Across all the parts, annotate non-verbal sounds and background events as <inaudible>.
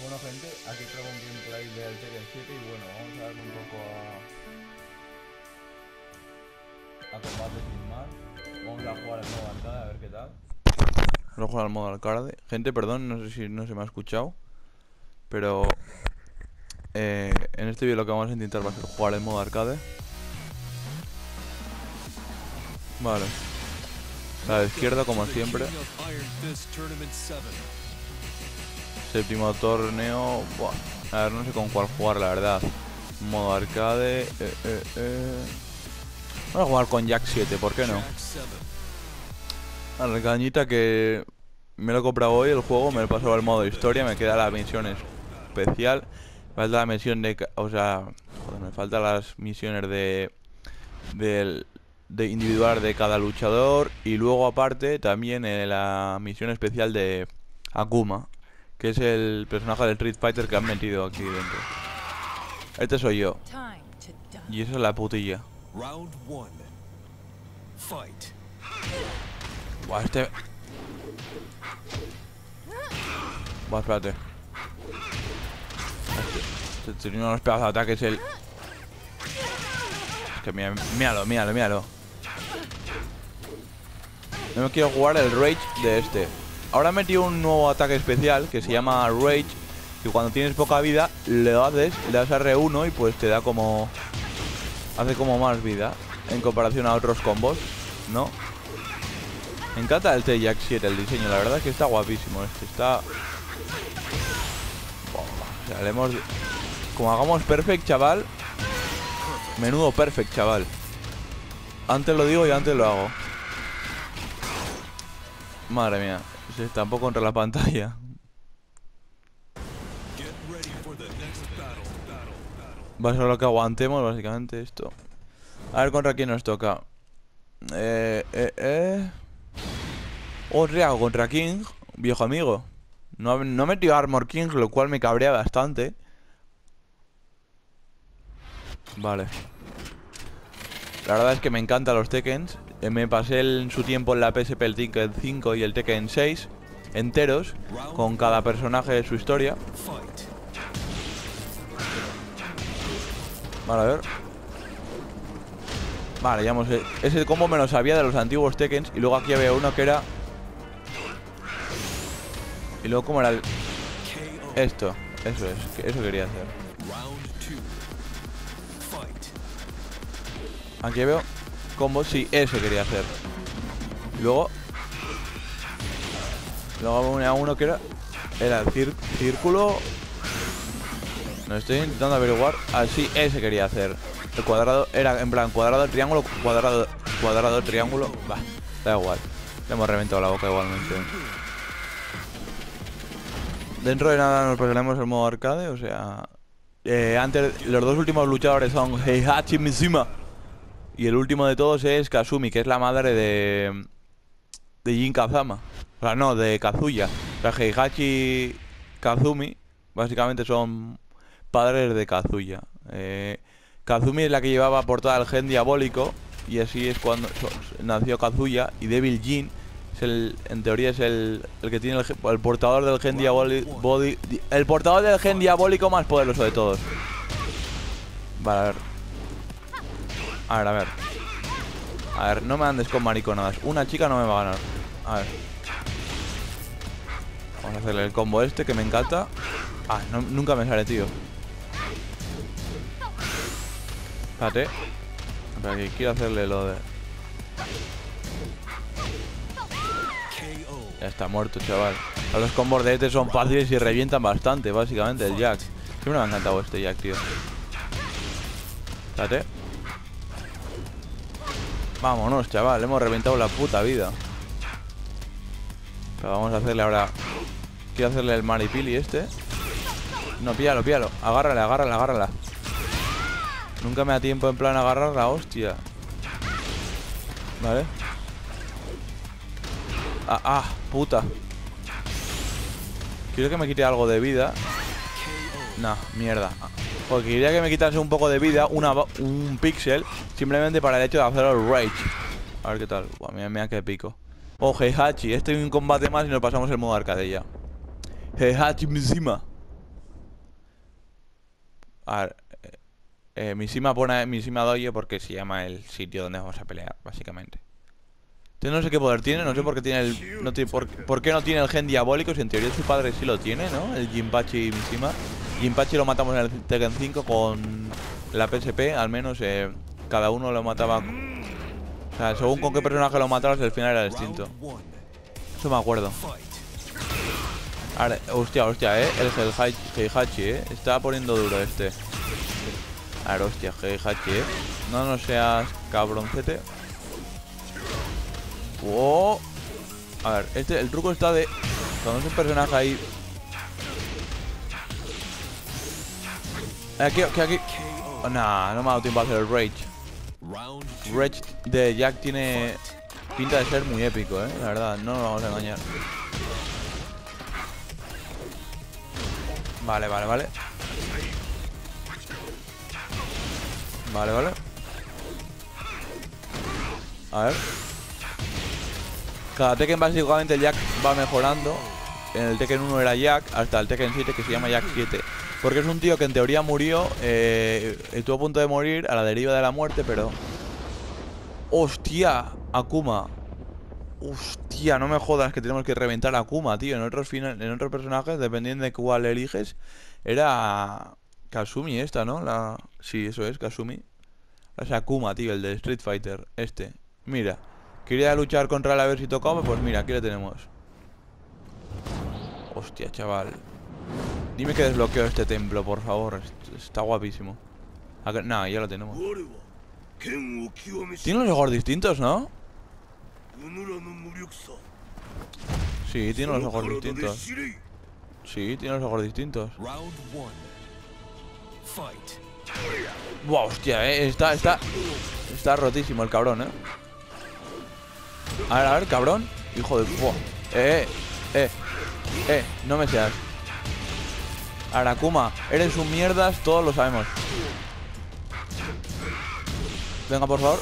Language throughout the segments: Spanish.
Bueno gente, aquí traigo un gameplay del Tekken 7 y bueno, vamos a darle un poco a... a combate sin más. Vamos a jugar el modo arcade a ver qué tal. Vamos a jugar al modo arcade. Gente, perdón, no sé si no se me ha escuchado. Pero eh, en este vídeo lo que vamos a intentar va a ser jugar el modo arcade. Vale. La de izquierda como siempre. Séptimo torneo. Buah. A ver, no sé con cuál jugar, la verdad. Modo arcade. Eh, eh, eh. Vamos a jugar con Jack 7, ¿por qué no? La cañita que me lo he comprado hoy el juego, me lo he pasado al modo historia, me queda la misión especial. Falta la misión de... O sea, me faltan las misiones de... Del, de individual de cada luchador y luego aparte también eh, la misión especial de Akuma, que es el personaje del Street Fighter que han metido aquí dentro. Este soy yo. Y esa es la putilla. Buah, este... Buah, espérate. Este, este tiene unos pedazos de ataques el... Es que mira, míralo, míralo, míralo. No me quiero jugar el Rage de este. Ahora he metido un nuevo ataque especial que se llama Rage. Que cuando tienes poca vida, le haces, le das R1 y pues te da como... Hace como más vida en comparación a otros combos, ¿no? Me encanta el T-Jack 7, el diseño, la verdad es que está guapísimo este, está... O. Como hagamos perfect, chaval Menudo perfect, chaval Antes lo digo y antes lo hago Madre mía Se poco contra la pantalla. Va a ser lo que aguantemos, básicamente, esto. A ver contra quién nos toca. Eh, eh, eh. Oh, Riago contra King Viejo amigo. No, no metió Armor King, lo cual me cabrea bastante. Vale La verdad es que me encantan los Tekkens. Eh, Me pasé en su tiempo en la PSP el Tekken 5 y el Tekken 6 Enteros Con cada personaje de su historia. Vale, a ver. Vale, ya hemos... Ese combo me lo sabía de los antiguos Tekkens Y luego aquí había uno que era... Y luego como era el... Esto, eso es, eso quería hacer Aquí veo combo, sí, eso quería hacer. Y luego Luego unía uno que era Era el círculo. No estoy intentando averiguar Ah, sí, ese quería hacer. El cuadrado era en plan cuadrado, triángulo, cuadrado, cuadrado, triángulo Va, da igual. Le hemos reventado la boca igualmente. Dentro de nada nos pasaremos el modo arcade, o sea... eh, antes, los dos últimos luchadores son Heihachi Mishima y el último de todos es Kazumi, que es la madre de... De Jin Kazama. O sea, no, de Kazuya. O sea, Heihachi Kazumi básicamente son padres de Kazuya. Eh, Kazumi es la que llevaba por todo el gen diabólico y así es cuando nació Kazuya y Devil Jin es el, en teoría es el, el que tiene el, el portador del gen diabólico el portador del gen diabólico más poderoso de todos. Vale, a ver. A ver, a ver. A ver, no me andes con mariconadas. Una chica no me va a ganar. A ver. Vamos a hacerle el combo este que me encanta. Ah, nunca me sale, tío. Espérate. Quiero hacerle lo de... Ya está muerto, chaval. Los combos de este son fáciles y revientan bastante, básicamente, el Jack. Siempre me ha encantado este Jack, tío. Espérate. Vámonos, chaval. Hemos reventado la puta vida. Pero vamos a hacerle ahora... Quiero hacerle el maripili este. No, píllalo, píllalo. Agárrala, agárrala, agárrala. Nunca me da tiempo en plan agarrarla, hostia. Vale. Ah, ah, puta. Quiero que me quite algo de vida. No, mierda. Porque quería que me quitase un poco de vida, un píxel, simplemente para el hecho de hacer el rage. A ver qué tal. Buah, mira, mira qué pico. Oh, Heihachi. Este es un combate más y nos pasamos el modo arcade ya. Heihachi Mishima. A ver, eh, eh, Mishima pone Mishima Dojo porque se llama el sitio donde vamos a pelear, básicamente. Este no sé qué poder tiene, no sé por qué tiene el. No tiene, por, por qué no tiene el gen diabólico, si en teoría su padre sí lo tiene, ¿no? El Jinpachi Mishima. Jinpachi lo matamos en el Tekken 5 con la PSP, al menos eh, cada uno lo mataba. O sea, según con qué personaje lo matabas, el final era distinto. Eso me acuerdo. Ahora, hostia, hostia, eh. El Heihachi, eh. Está poniendo duro este. A ver, hostia, Heihachi, eh. No no seas cabroncete. Oh. A ver, este, el truco está de. Cuando es un personaje ahí. Aquí, aquí, aquí. Oh, nah, no me ha dado tiempo a hacer el Rage. Rage de Jack tiene pinta de ser muy épico, eh. La verdad, no nos vamos a engañar. Vale, vale, vale. Vale, vale. A ver. Cada Tekken básicamente el Jack va mejorando. En el Tekken 1 era Jack, hasta el Tekken 7 que se llama Jack 7. Porque es un tío que en teoría murió, eh, estuvo a punto de morir a la deriva de la muerte, pero... ¡Hostia! Akuma. Hostia, no me jodas que tenemos que reventar a Akuma, tío. En otros, en otros personajes, dependiendo de cuál eliges, era Kasumi esta, ¿no? La... Sí, eso es, Kasumi. Es Akuma, tío, el de Street Fighter, este. Mira, quería luchar contra él a ver si tocaba, pues mira, aquí lo tenemos. Hostia, chaval. Dime que desbloqueo este templo, por favor. Está guapísimo. Nah, ya lo tenemos. Tiene los ojos distintos, ¿no? Sí, tiene los ojos distintos. Sí, tiene los ojos distintos. Buah, hostia, eh. Está, está. Está rotísimo el cabrón, eh. A ver, a ver, cabrón. Hijo de. Buah. Eh, eh, eh. Eh, no me seas. Arakuma, eres un mierdas, todos lo sabemos. Venga, por favor.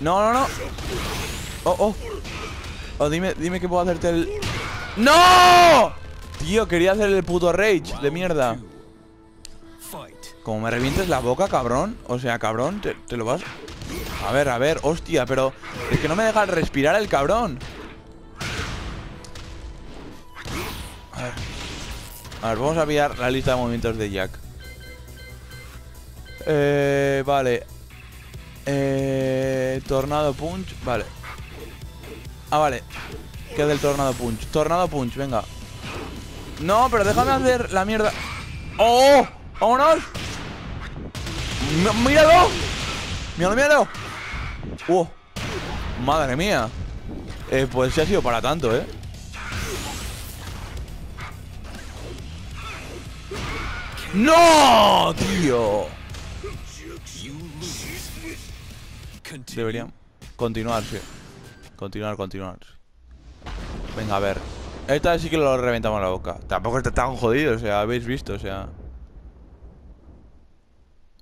No, no, no. Oh, oh. Oh, dime, dime que puedo hacerte el. ¡No! Tío, quería hacer el puto rage de mierda. Como me revientes la boca, cabrón. O sea, cabrón, te, te lo vas. A ver, a ver, hostia, pero es que no me deja respirar el cabrón. A ver, vamos a pillar la lista de movimientos de Jack. Eh, vale. Eh, tornado Punch, vale. Ah, vale. ¿Qué del Tornado Punch? Tornado Punch, venga. No, pero déjame hacer la mierda. ¡Oh! ¡Vámonos! ¡Míralo! ¡Míralo, míralo! ¡Uh! ¡Madre mía! Eh, pues sí ha sido para tanto, ¿eh? ¡No! ¡Tío! Deberían continuar, sí. Continuar, continuar. Venga, a ver. Esta sí que lo reventamos la boca. Tampoco está tan jodido, o sea, habéis visto, o sea.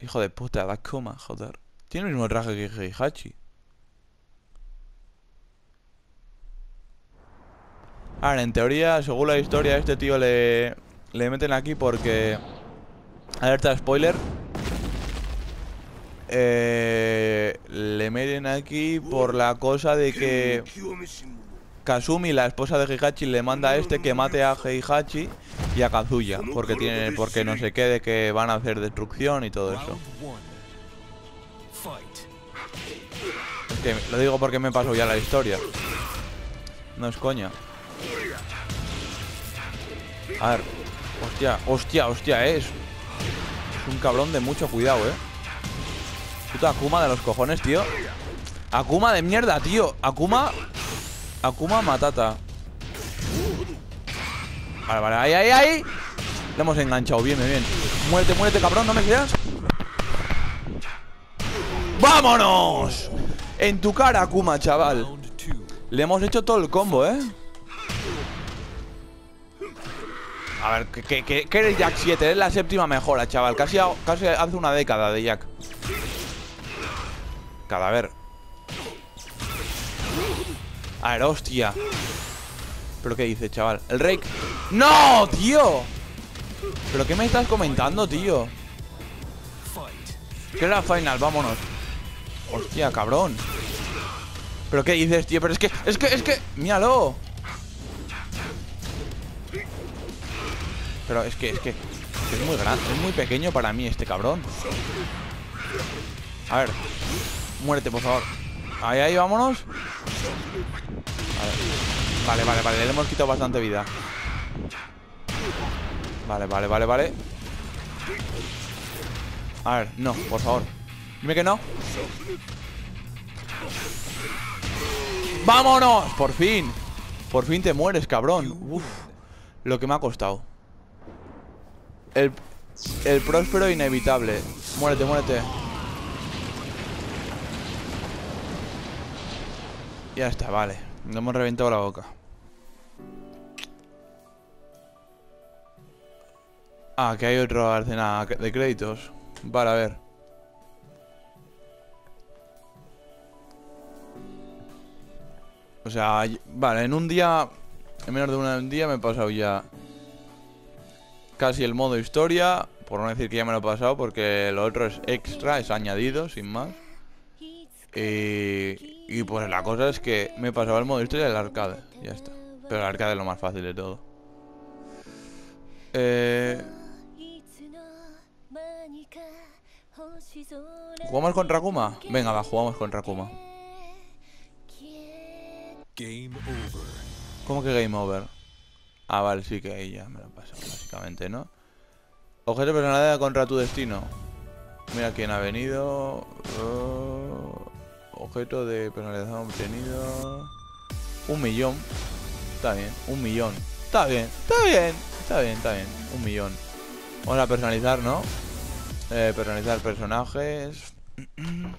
Hijo de puta, la coma, joder. Tiene el mismo traje que Heihachi. Ahora, en teoría, según la historia, este tío le, le meten aquí porque... Alerta spoiler. Eh, le meten aquí por la cosa de que Kazumi, la esposa de Heihachi, le manda a este que mate a Heihachi y a Kazuya, porque tiene, porque no se quede que van a hacer destrucción y todo eso. Lo digo porque me pasó ya la historia. No es coña. A ver, hostia, hostia, hostia, es un cabrón de mucho cuidado, eh. Puta Akuma de los cojones, tío. Akuma de mierda, tío. Akuma. Akuma Matata. Vale, vale, ahí, ahí, ahí. Le hemos enganchado, bien, bien, bien. Muérete, muérete, cabrón, no me quedas. ¡Vámonos! En tu cara, Akuma, chaval. Le hemos hecho todo el combo, ¿eh? A ver, que, que- que eres Jack 7, es la séptima mejora, chaval. Casi, ha- casi hace una década de Jack. Cadáver. A ver, hostia. ¿Pero qué dice, chaval? El rake. ¡No, tío! ¿Pero qué me estás comentando, tío? ¿Qué es la final? Vámonos. Hostia, cabrón. ¿Pero qué dices, tío? Pero es que, es que, es que... Míralo. Pero es que, es que... Es muy grande, es muy pequeño para mí este cabrón. A ver. Muérete, por favor. Ahí, ahí, vámonos. Vale, vale, vale. Le hemos quitado bastante vida. Vale, vale, vale, vale. A ver, no, por favor. Dime que no. ¡Vámonos! Por fin. Por fin te mueres, cabrón. Uf. Lo que me ha costado. El, el próspero inevitable. Muérete, muérete. Ya está, vale. Nos hemos reventado la boca. Ah, que hay otro arsenal de créditos. Vale, a ver. O sea, vale, en un día, en menos de un día me he pasado ya casi el modo historia. Por no decir que ya me lo he pasado, porque lo otro es extra, es añadido, sin más. Y, y pues la cosa es que me he pasado el modo historia del arcade. Ya está. Pero el arcade es lo más fácil de todo. Eh, ¿Jugamos contra Kuma? Venga, va, jugamos contra Kuma. Game over. ¿Cómo que game over? Ah, vale, sí que ahí ya me lo he pasado, básicamente, ¿no? Objeto personalidad contra tu destino. Mira quién ha venido. Oh, objeto de personalización obtenido. Un millón. Está bien, un millón. Está bien, está bien, está bien, está bien. Un millón. Vamos a personalizar, ¿no? Eh, personalizar personajes. <clears throat>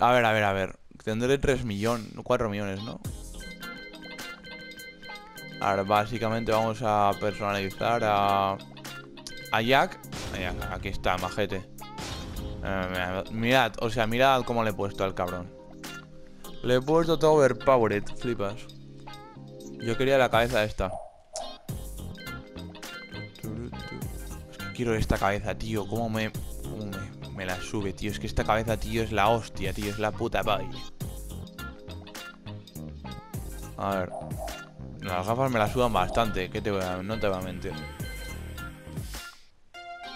A ver, a ver, a ver. Tendré 3 millones, 4 millones, ¿no? Ahora, básicamente vamos a personalizar a... A Jack. Aquí está, majete. Eh, mirad, o sea, mirad cómo le he puesto al cabrón. Le he puesto todo overpowered, flipas. Yo quería la cabeza esta. Es que quiero esta cabeza, tío. ¿Cómo me, cómo me, me la sube, tío? Es que esta cabeza, tío, es la hostia, tío. Es la puta pay. A ver. Las gafas me las sudan bastante. ¿Qué te voy a, no te voy a mentir.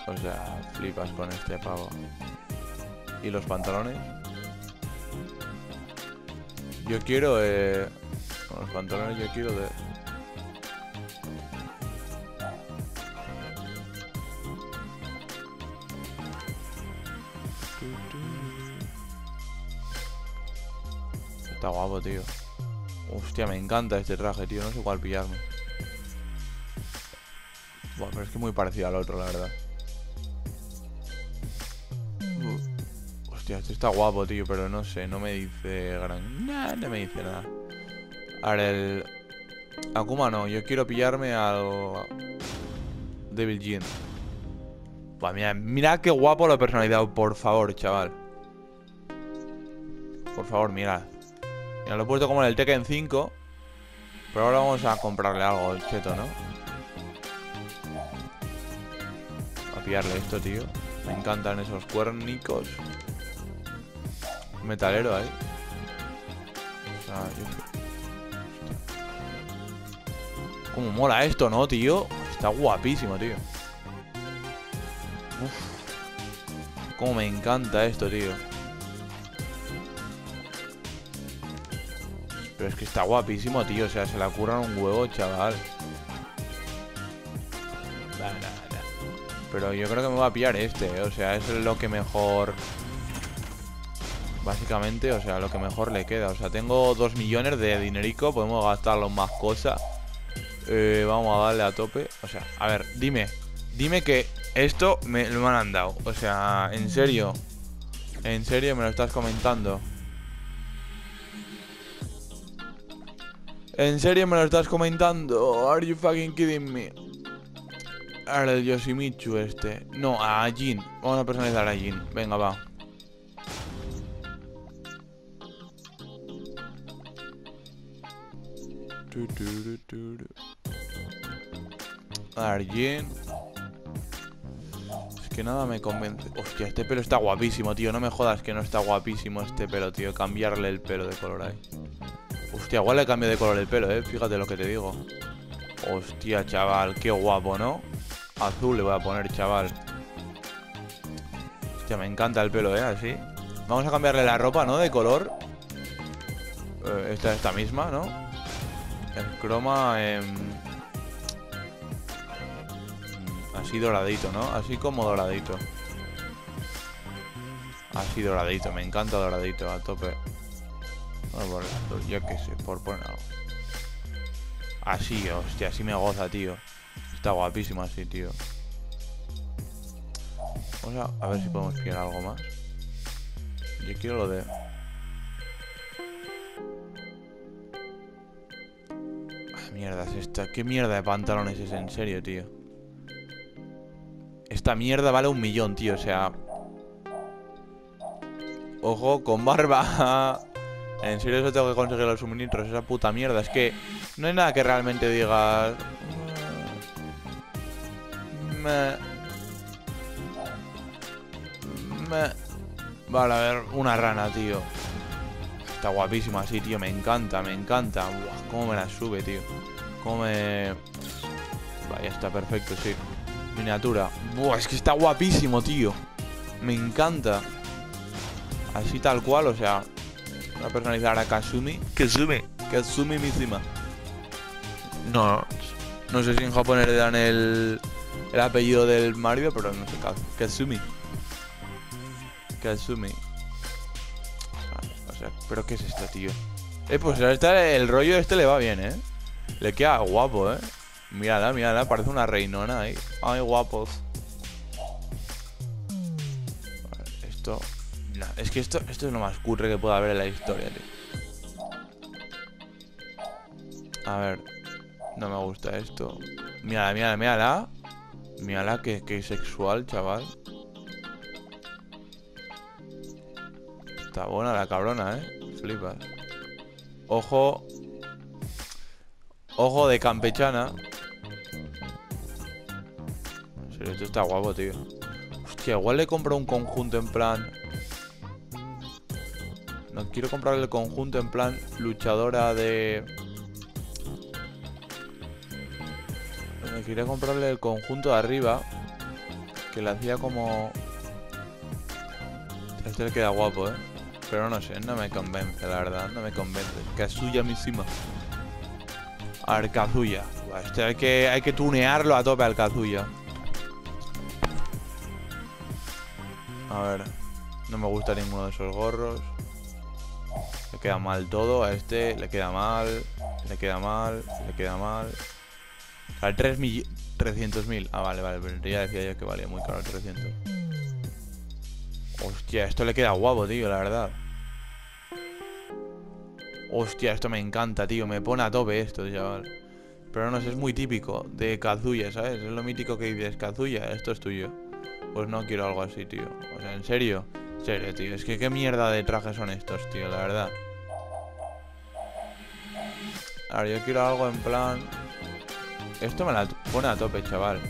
O sea, flipas con este pavo. ¿Y los pantalones? Yo quiero, eh... Con los pantalones yo quiero de... Está guapo, tío. Hostia, me encanta este traje, tío. No sé cuál pillarme. Buah, pero es que muy parecido al otro, la verdad. Uh, Hostia, este está guapo, tío, pero no sé, no me dice gran... Nah, no me dice nada. Ahora el... Akuma no, yo quiero pillarme al... Devil Jin. Buah, mira, mira qué guapo lo he personalizado, por favor, chaval. Por favor, mirad. Mira, lo he puesto como en el Tekken 5. Pero ahora vamos a comprarle algo al cheto, ¿no? A pillarle esto, tío. Me encantan esos cuernicos. Metalero ahí. O sea, yo... Cómo mola esto, ¿no, tío? Está guapísimo, tío. Uf. Cómo me encanta esto, tío. Pero es que está guapísimo, tío. O sea, se la curran un huevo, chaval. Pero yo creo que me voy a pillar este, ¿eh? O sea, es lo que mejor... Básicamente, o sea, lo que mejor le queda. O sea, tengo dos millones de dinerico. Podemos gastarlo más cosas. Eh, vamos a darle a tope. O sea, a ver, dime. Dime que esto me lo han dado. O sea, en serio. En serio me lo estás comentando. ¿En serio me lo estás comentando? Are you fucking kidding me? Ahora el Yoshimitsu este. No, a Jin. Vamos a personalizar a Jin. Venga, va. A Jin. que nada me convence. Hostia, este pelo está guapísimo, tío. No me jodas que no está guapísimo este pelo, tío. Cambiarle el pelo de color ahí. Hostia, igual le cambio de color el pelo, eh. Fíjate lo que te digo. Hostia, chaval, qué guapo, ¿no? Azul le voy a poner, chaval. Hostia, me encanta el pelo, ¿eh? Así. Vamos a cambiarle la ropa, ¿no? De color. Eh, esta esta misma, ¿no? El croma em, Así doradito, ¿no? Así como doradito. Así doradito, me encanta doradito, a tope. Esto, yo qué sé, por poner algo. Así, hostia, así me goza, tío. Está guapísimo así, tío. Vamos a, a ver si podemos pillar algo más. Yo quiero lo de... Ah, mierda es esta. ¿Qué mierda de pantalones es en serio, tío? Esta mierda vale un millón, tío, o sea... Ojo, con barba. <laughs> En serio eso tengo que conseguir los suministros, esa puta mierda. Es que no hay nada que realmente digas... Me... Me... Vale, a ver, una rana, tío. Está guapísima así, tío. Me encanta, me encanta. Buah, cómo me la sube, tío. Cómo me... Vaya, está perfecto, sí. Miniatura. Buah, es que está guapísimo, tío. Me encanta. Así tal cual, o sea... Voy a personalizar a Kazumi. Kazumi. Kazumi Mizima. No, no sé si en japonés le dan el, el apellido del Mario, pero no sé. Ka- Kazumi. Kazumi. Vale, O sea, pero ¿qué es esto, tío? Eh, pues el rollo este le va bien, ¿eh? Le queda guapo, ¿eh? Mírala, mírala, parece una reinona ahí. Ay, guapos. Vale, esto... Es que esto, esto es lo más cutre que puede haber en la historia, tío. A ver. No me gusta esto. Mírala, mírala, mírala. Mírala, que, que sexual, chaval. Está buena la cabrona, eh. Flipas. Ojo. Ojo de campechana. En esto está guapo, tío. Hostia, igual le compro un conjunto en plan. No quiero comprarle el conjunto en plan luchadora de. Me quería comprarle el conjunto de arriba. Que le hacía como. Este le queda guapo, eh. Pero no sé, no me convence, la verdad. No me convence. Kazuya Mishima. A ver, Kazuya. Este hay que, hay que tunearlo a tope al Kazuya. A ver. No me gusta ninguno de esos gorros. Le queda mal todo. A este le queda mal. Le queda mal. Le queda mal. 3 mill- 300.000. Ah, vale, vale. Pero ya decía yo que valía muy caro el 300. Hostia, esto le queda guapo, tío, la verdad. Hostia, esto me encanta, tío. Me pone a tope esto, chaval. Pero no sé, es muy típico de Kazuya, ¿sabes? Es lo mítico que dices, Kazuya, esto es tuyo. Pues no quiero algo así, tío. O sea, en serio. En serio, tío. Es que qué mierda de trajes son estos, tío, la verdad. A ver, yo quiero algo en plan... Esto me la pone a tope, chaval.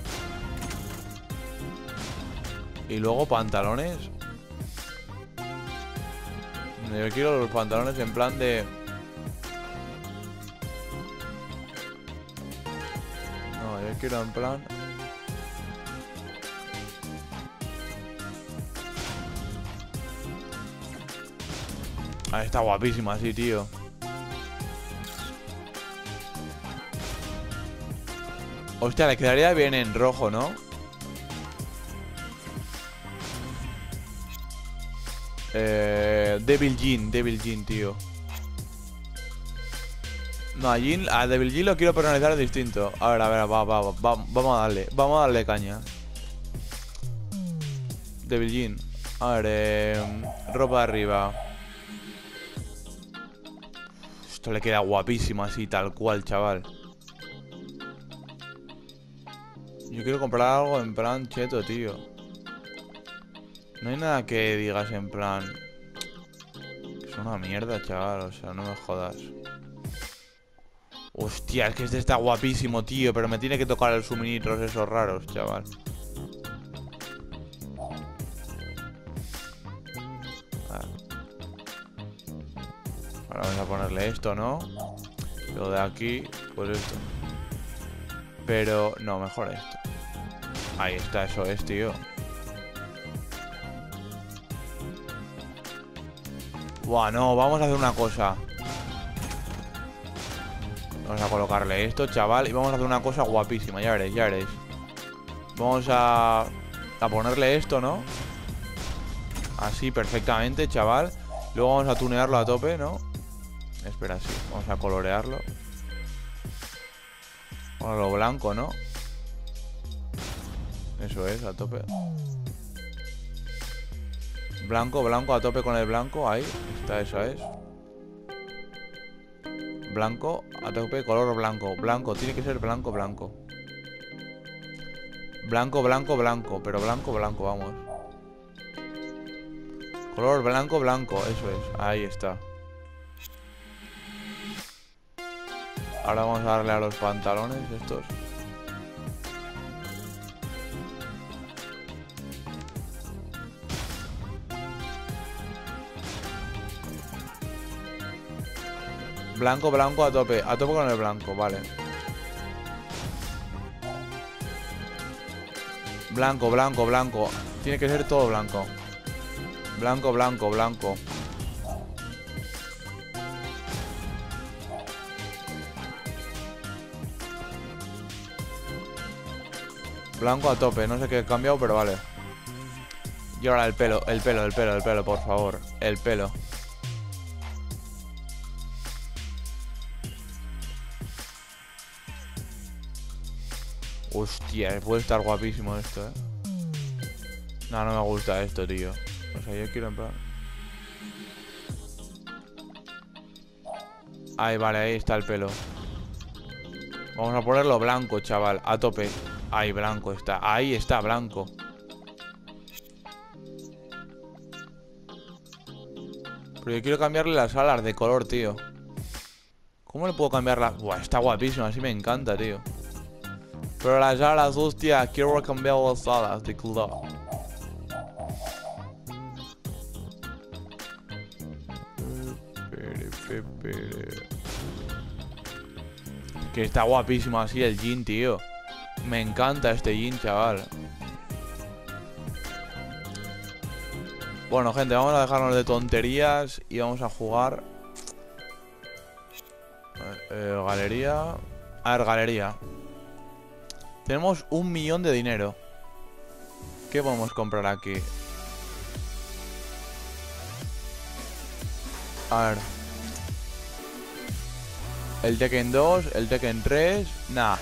Y luego pantalones. Yo quiero los pantalones en plan de... No, yo quiero en plan... Ah, está guapísimo así, tío. Hostia, le quedaría bien en rojo, ¿no? Eh, Devil Jean, Devil Jean, tío. No, a a Devil Jean lo quiero personalizar distinto. A ver, a ver, va, va, va, va, vamos a darle, vamos a darle caña. Devil Jean. A ver, eh, ropa de arriba. Esto le queda guapísimo así, tal cual, chaval. Yo quiero comprar algo en plan cheto, tío. No hay nada que digas en plan... Es una mierda, chaval. O sea, no me jodas. Hostia, es que este está guapísimo, tío. Pero me tiene que tocar los suministros esos raros, chaval. Ahora vamos a ponerle esto, ¿no? Lo de aquí, pues esto. Pero, no, mejor esto. Ahí está, eso es, tío. Buah, no, vamos a hacer una cosa. Vamos a colocarle esto, chaval, y vamos a hacer una cosa guapísima, ya veréis, ya veréis. Vamos a, a ponerle esto, ¿no? Así, perfectamente, chaval. Luego vamos a tunearlo a tope, ¿no? Espera, sí, vamos a colorearlo. Bueno, lo blanco, ¿no? Eso es, a tope. Blanco, blanco, a tope con el blanco. Ahí, está, eso es. Blanco, a tope, color blanco. Blanco, tiene que ser blanco, blanco. Blanco, blanco, blanco. Pero blanco, blanco, vamos. Color blanco, blanco. Eso es, ahí está. Ahora vamos a darle a los pantalones estos. Blanco, blanco a tope. A tope con el blanco, vale. Blanco, blanco, blanco. Tiene que ser todo blanco. Blanco, blanco, blanco. Blanco a tope, no sé qué he cambiado, pero vale. Y ahora el pelo, el pelo, el pelo, el pelo, por favor. El pelo. Hostia, puede estar guapísimo esto, eh. No, no me gusta esto, tío. O sea, yo quiero en. Ahí, vale, ahí está el pelo. Vamos a ponerlo blanco, chaval, a tope. Ahí, blanco está. Ahí está, blanco. Pero yo quiero cambiarle las alas de color, tío. ¿Cómo le puedo cambiar las...? Buah, está guapísimo, así me encanta, tío. Pero las alas, hostia, quiero cambiar las alas de color. Que está guapísimo así el jean, tío. Me encanta este jean, chaval. Bueno, gente, vamos a dejarnos de tonterías y vamos a jugar. Eh, galería. A ver, galería. Tenemos un millón de dinero. ¿Qué podemos comprar aquí? A ver. El Tekken 2, el Tekken 3. Nah.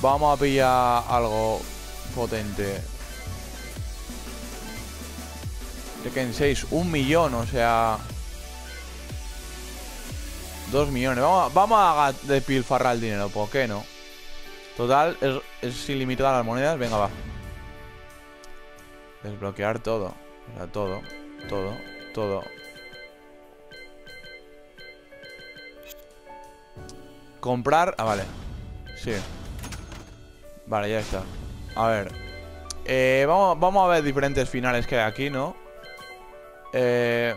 Vamos a pillar algo potente. Tekken 6, un millón, o sea... Dos millones. Vamos, a- vamos a despilfarrar el dinero, ¿por qué no? Total, es, es ilimitada las monedas. Venga, va. Desbloquear todo. Sea, todo. Todo. Todo. Comprar. Ah, vale. Sí. Vale, ya está. A ver. Eh, vamos, vamos a ver diferentes finales que hay aquí, ¿no? Eh,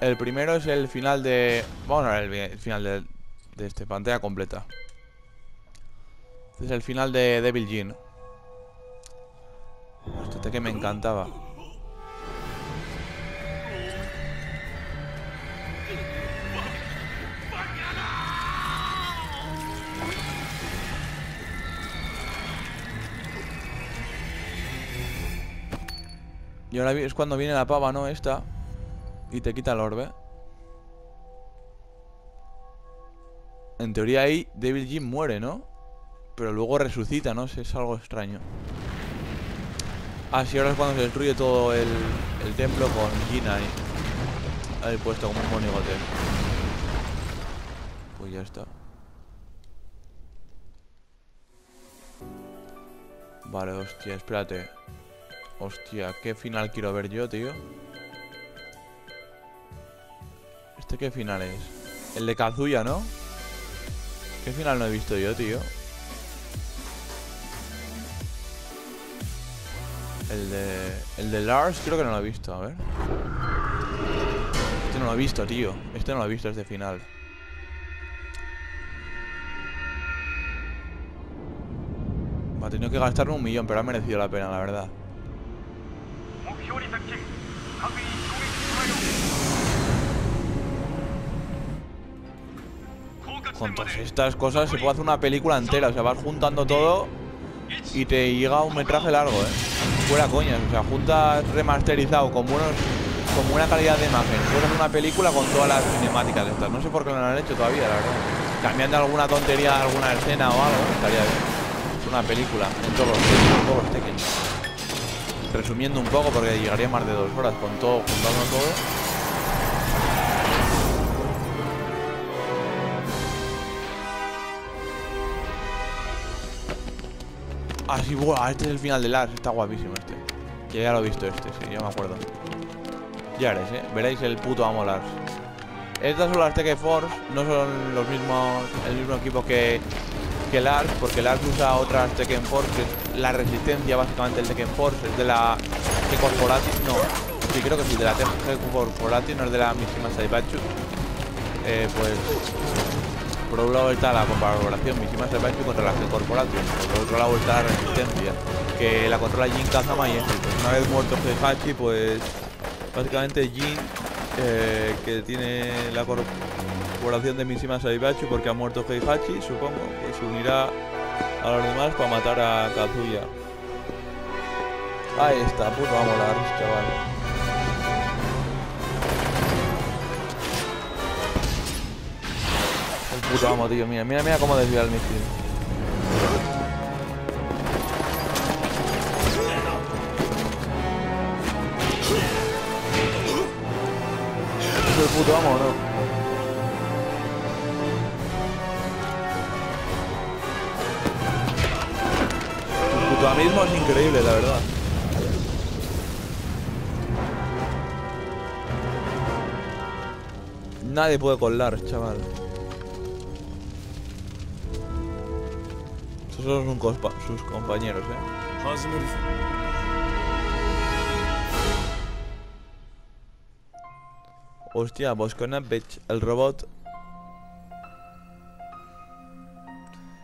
el primero es el final de... Vamos a ver el final de, de este, pantalla completa. Es el final de Devil Jin. Este que me encantaba. Y ahora es cuando viene la pava, ¿no? Esta. Y te quita el orbe. En teoría ahí Devil Jin muere, ¿no? Pero luego resucita, ¿no? Es algo extraño. Ah, sí, ahora es cuando se destruye todo el, templo con Jin ahí. Ahí puesto como un monigote. Pues ya está. Vale, hostia, espérate. Hostia, ¿qué final quiero ver yo, tío? ¿Este qué final es? El de Kazuya, ¿no? ¿Qué final no he visto yo, tío? El de... El de Lars creo que no lo he visto, a ver. Este no lo he visto, tío. Este no lo he visto, este final. Me ha tenido que gastarme un millón, pero ha merecido la pena, la verdad. Con todas estas cosas se puede hacer una película entera. O sea, vas juntando todo y te llega un metraje largo, ¿eh? Fuera coñas. O sea, juntas remasterizado con buenos con buena calidad de imagen. Puedes una película con todas las cinemáticas de estas. No sé por qué no lo han hecho todavía, la verdad. Cambiando alguna tontería, alguna escena o algo, estaría bien. Es una película en todos los en todos los Tekken. Resumiendo un poco, porque llegaría más de dos horas con todo, juntando todo. Ah, sí, buah, este es el final de Lars, está guapísimo este. Que ya lo he visto este, sí, ya me acuerdo. Ya veréis, eh. Veréis el puto amo Lars. Estas son las Tekken Force, no son los mismos, el mismo equipo que, que Lars, porque Lars usa otras Tekken Force, que es la resistencia básicamente del Tekken Force, es de la T Corporation, no, sí creo que sí, de la T Corporation, no es de la misma Saibachu. Eh, pues por un lado está la colaboración Mishima Saibachu contra la T Corporation, por otro lado está la resistencia, que la controla Jin Kazama y. Pues una vez muerto Heihachi, pues básicamente Jin, eh, que tiene la corporación de Mishima Saibachu porque ha muerto Heihachi, supongo, pues se unirá a los demás para matar a Kazuya. Ahí está, puto amo Lars, chaval. Puto amo, tío, mira, mira, mira cómo desvía el misil. ¿Es el puto amo o no? El puto amismo es increíble, la verdad. Nadie puede colar, chaval. Esos son sus compañeros, ¿eh? Hostia, pues Boscona Bitch, el robot...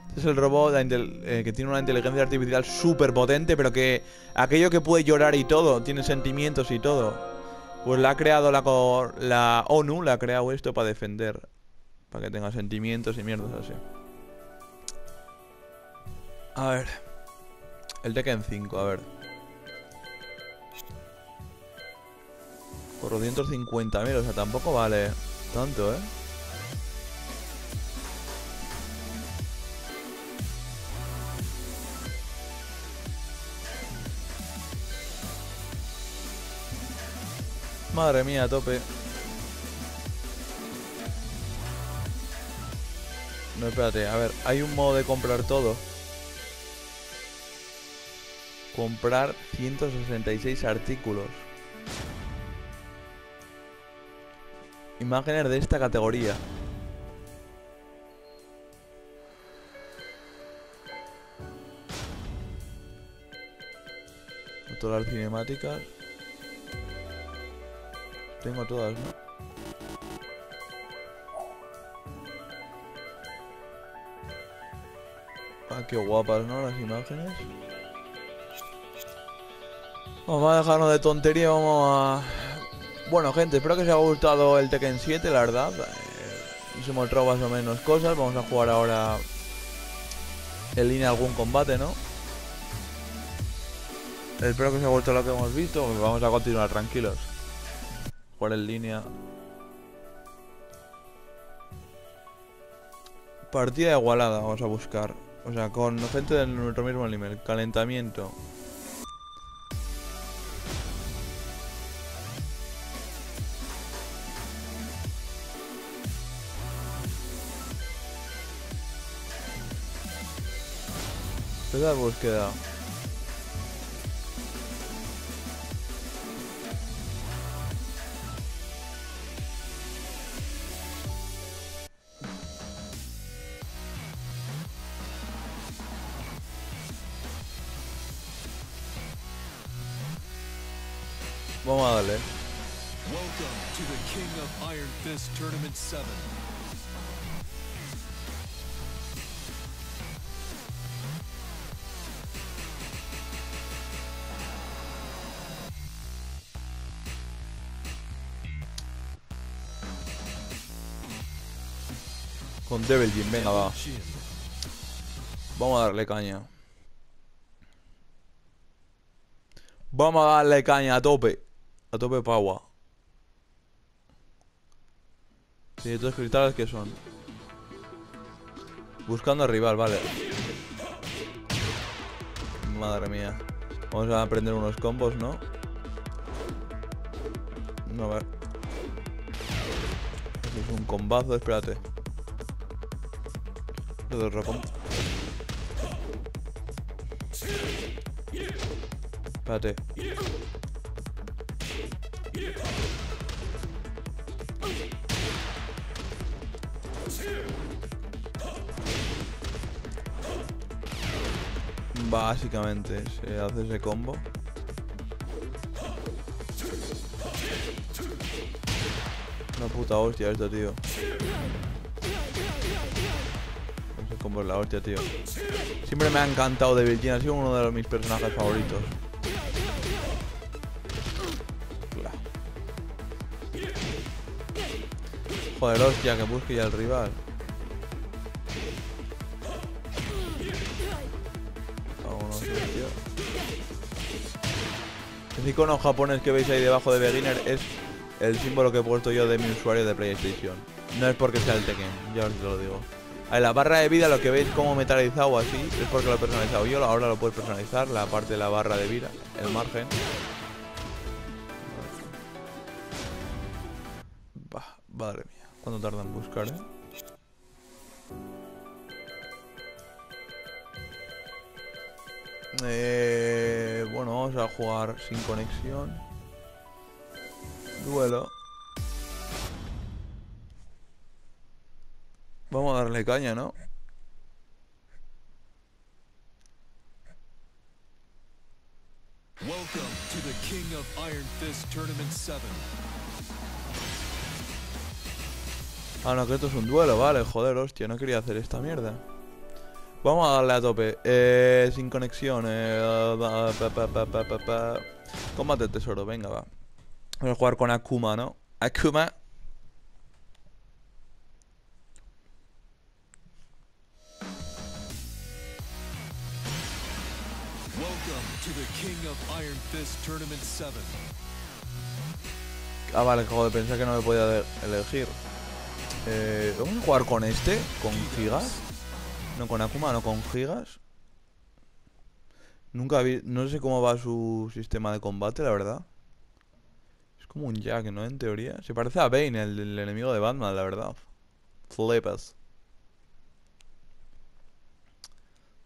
Este es el robot eh, que tiene una inteligencia artificial súper potente, pero que... Aquello que puede llorar y todo, tiene sentimientos y todo. Pues la ha creado la, la ONU, la ha creado esto para defender. Para que tenga sentimientos y mierdas así. A ver. El Tekken 5, a ver. 450.000, o sea, tampoco vale tanto, ¿eh? Madre mía, a tope. No, espérate, a ver, hay un modo de comprar todo. Comprar 166 artículos. Imágenes de esta categoría. Todas las cinemáticas. Tengo todas, ¿no? Ah, qué guapas, ¿no? Las imágenes. Vamos a dejarnos de tontería, vamos a... Bueno, gente, espero que os haya gustado el Tekken 7, la verdad. Eh, hemos mostrado más o menos cosas. Vamos a jugar ahora en línea algún combate, ¿no? Espero que os haya gustado lo que hemos visto. Vamos a continuar tranquilos. Jugar en línea. Partida igualada, vamos a buscar. O sea, con gente de nuestro mismo nivel. Calentamiento. Empezar búsqueda. Vamos a darle. Welcome to the King of Iron Fist Tournament 7. Con Devil Jin, venga, va. Vamos a darle caña. Vamos a darle caña a tope. A tope pa' agua. Sí, estos cristales que son. Buscando al rival, vale. Madre mía. Vamos a aprender unos combos, ¿no? No, a ver. Es un combazo, espérate. Lo. Básicamente se hace ese combo. Una puta hostia esto, tío. Es la hostia, tío. Siempre me ha encantado Devil Jin, ha sido uno de mis personajes favoritos. Joder, hostia, que busque ya el rival. Tío. El icono japonés que veis ahí debajo de Beginner es el símbolo que he puesto yo de mi usuario de PlayStation. No es porque sea el Tekken, ya os lo digo. En la barra de vida lo que veis como metalizado así es porque lo he personalizado yo, ahora lo puedes personalizar, la parte de la barra de vida, el margen. Bah, madre mía, ¿cuánto tarda en buscar, eh? Eh, bueno, vamos a jugar sin conexión. Duelo. Vamos a darle caña, ¿no? Welcome to the King of Iron Fist Tournament 7. Ah, no, que esto es un duelo, vale, joder, hostia, no quería hacer esta mierda. Vamos a darle a tope. Eh, sin conexión. Eh, pa, pa, pa, pa, pa. Combate tesoro, venga, va. Vamos a jugar con Akuma, ¿no? Akuma. King of Iron Fist Tournament 7. Ah, vale, joder, pensé que no me podía de- elegir. Eh, ¿Vamos a jugar con este? ¿Con gigas? No, con Akuma, no, con gigas. Nunca vi... No sé cómo va su sistema de combate, la verdad. Es como un Jack, ¿no? En teoría. Se parece a Bane, el, el enemigo de Batman, la verdad. Flipas.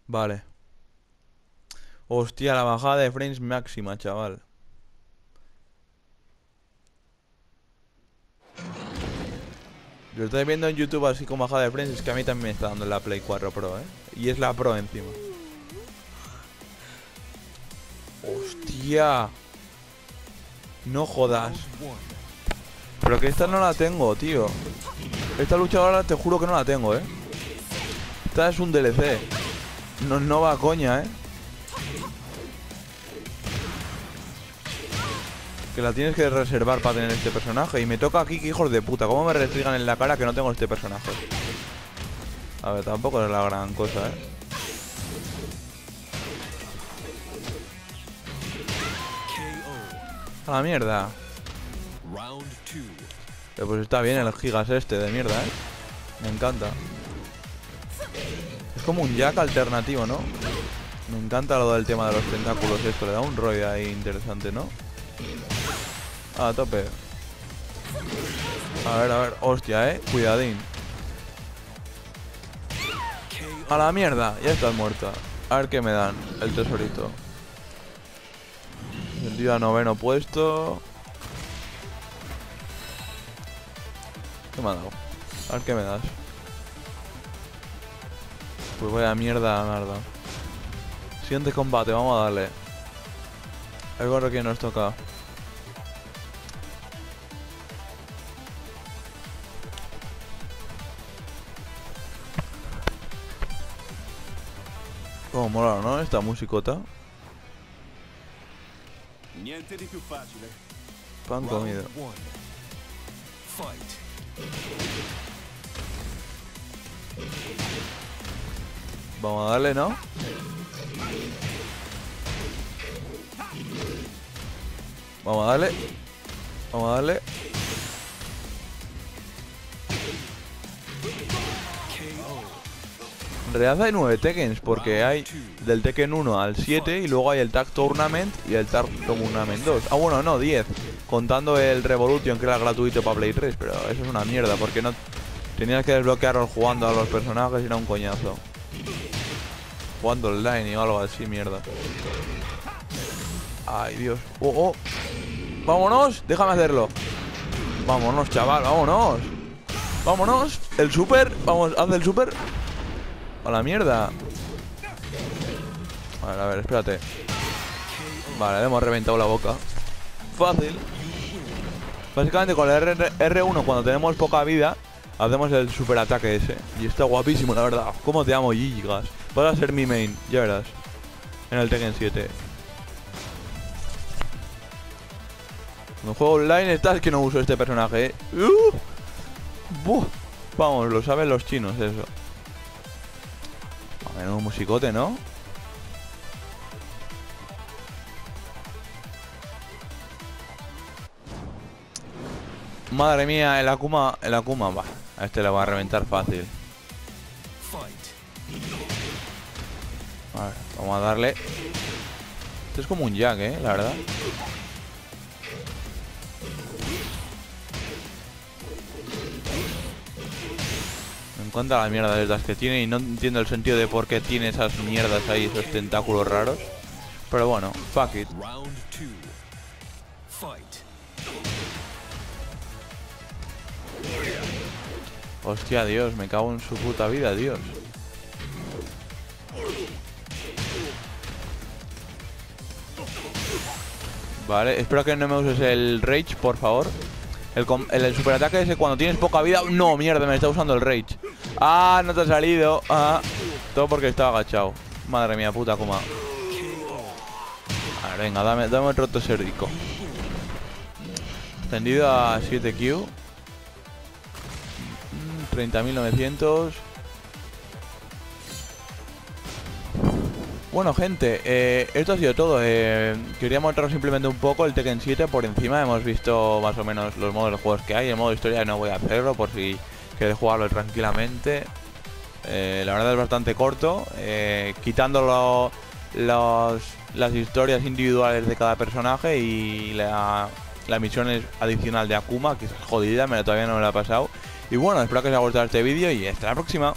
Vale. Hostia, la bajada de frames máxima, chaval. Lo estoy viendo en YouTube así con bajada de frames, es que a mí también me está dando la Play 4 Pro, ¿eh? Y es la Pro encima. ¡Hostia! No jodas. Pero que esta no la tengo, tío. Esta luchadora te juro que no la tengo, ¿eh? Esta es un DLC. No, no va coña, ¿eh? Que la tienes que reservar para tener este personaje. Y me toca aquí, que hijos de puta. ¿Cómo me restringan en la cara que no tengo este personaje? A ver, tampoco es la gran cosa, ¿eh? A la mierda. Pero pues está bien el gigas este de mierda, ¿eh? Me encanta. Es como un jack alternativo, ¿no? Me encanta lo del tema de los tentáculos esto. Le da un rollo ahí interesante, ¿no? A tope. A ver, a ver. Hostia, ¿eh? Cuidadín. A la mierda. Ya estás muerta. A ver qué me dan. El tesorito. Sentido a noveno puesto. ¿Qué me ha dado? A ver qué me das. Pues vaya mierda, mierda. Siguiente combate, vamos a darle. El gorro que nos toca. ¿No? Esta musicota. Niente di più facile. Pan comido. Vamos a darle, ¿no? Vamos a darle. Vamos a darle. En realidad hay 9 Tekkens porque hay del Tekken 1 al 7 y luego hay el Tag Tournament y el Tag Tournament 2. Ah, bueno, no, 10. Contando el Revolution que era gratuito para Play 3, pero eso es una mierda porque no tenías que desbloquearlos jugando a los personajes era un coñazo. Jugando online o algo así, mierda. Ay, Dios. Oh, oh. Vámonos, déjame hacerlo. Vámonos, chaval, vámonos. Vámonos. El super. Vamos, haz el super. A la mierda. Ver, a ver, espérate. Vale, le hemos reventado la boca. Fácil. Básicamente con el R- R1 cuando tenemos poca vida Hacemos el super ataque ese Y está guapísimo la verdad Cómo te amo Gigas Vas a ser mi main, ya verás En el Tekken 7 Cuando juego online estás que no uso este personaje ¿eh? ¡Uh! Vamos, lo saben los chinos eso A un musicote, ¿no? Madre mía, el Akuma, el Akuma, va. A este le va a reventar fácil. Ver, vamos a darle. Este es como un Jack, eh, la verdad. Me encanta la mierda de estas que tiene y no entiendo el sentido de por qué tiene esas mierdas ahí, esos tentáculos raros. Pero bueno, fuck it. Hostia, Dios, me cago en su puta vida, Dios. Vale, espero que no me uses el Rage, por favor. El, superataque ese cuando tienes poca vida. No, mierda, me está usando el Rage. Ah, no te ha salido. Ah, todo porque estaba agachado. Madre mía, puta coma. A ver, venga, dame, dame otro toserico. Extendido a 7Q. Mm, 30.900. Bueno, gente, eh, esto ha sido todo. Eh, quería mostraros simplemente un poco el Tekken 7 por encima. Hemos visto más o menos los modos de juegos que hay. El modo historia no voy a hacerlo por si queréis jugarlo tranquilamente. Eh, la verdad es bastante corto. eh, quitando las historias individuales de cada personaje y la, la misión adicional de Akuma, que es jodida, me todavía no me la he pasado. Y bueno, espero que os haya gustado este vídeo y hasta la próxima.